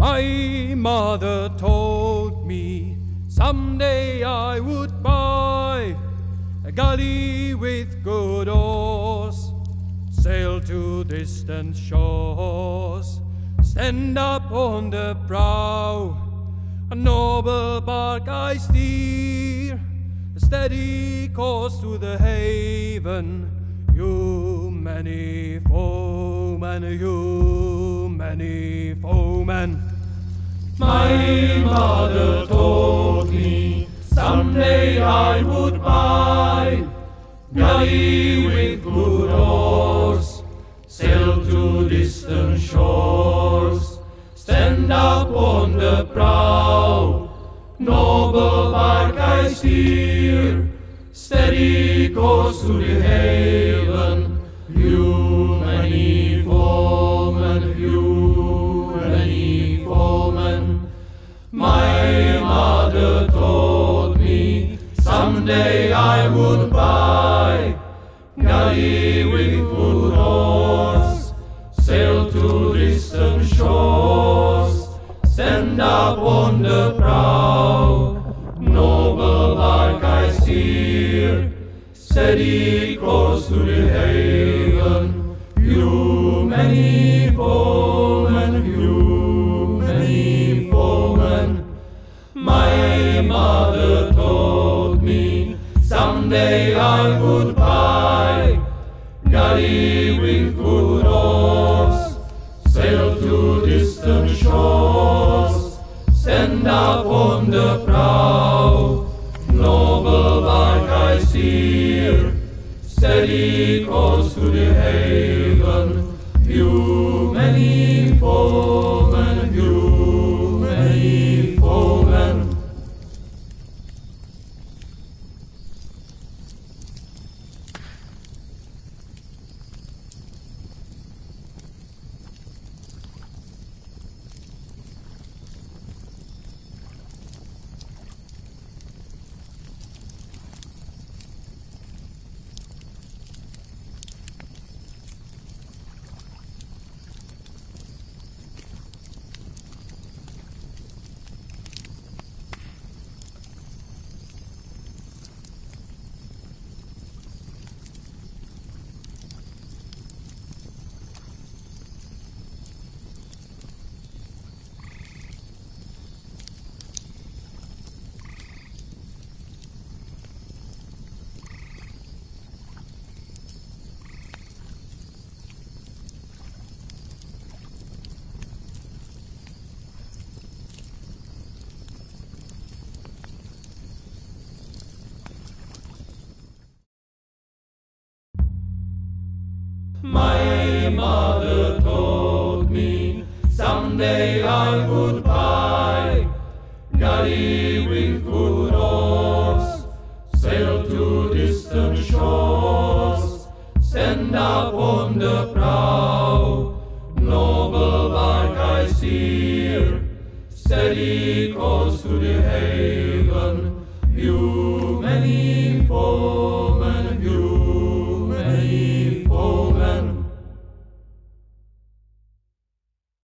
My mother told me someday I would buy a galley with good oars, sail to distant shores, stand up on the prow, a noble bark I steer, a steady course to the haven. You many foemen, you many foemen. My mother told me someday I would buy galley with good oars, sail to distant shores, stand up on the prow, noble bark I steer, steady course to the haven, someday I would buy galley with good oars, sail to distant shores, stand up on the prow, noble bark I steer, steady course to the haven. You many foemen, I would buy galley with good oars, sail to distant shores, stand up on the prow, noble bark I steer, steady course to the haven. You many foemen, you many foemen. My mother told me someday I would buy galley with good oars, sail to distant shores, stand up on the prow, noble bark I steer, steady course to the haven. You many